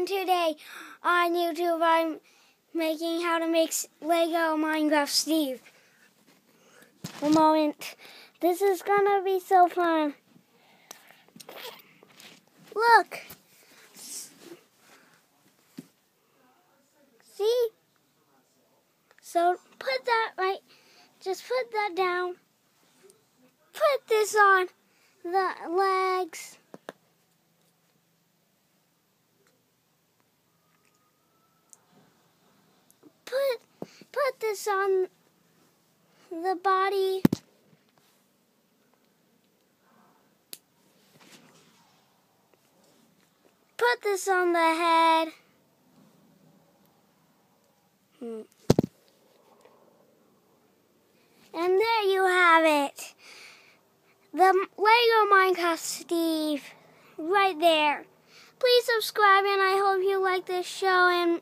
and today on YouTube I'm making how to make Lego Minecraft Steve. Moment. This is gonna be so fun. Look. See? So put that right, just put that down. Put this on the legs. Put put this on the body. Put this on the head. Hmm. And there you have it. The Lego Minecraft Steve. Right there. Please subscribe and I hope you like this show and.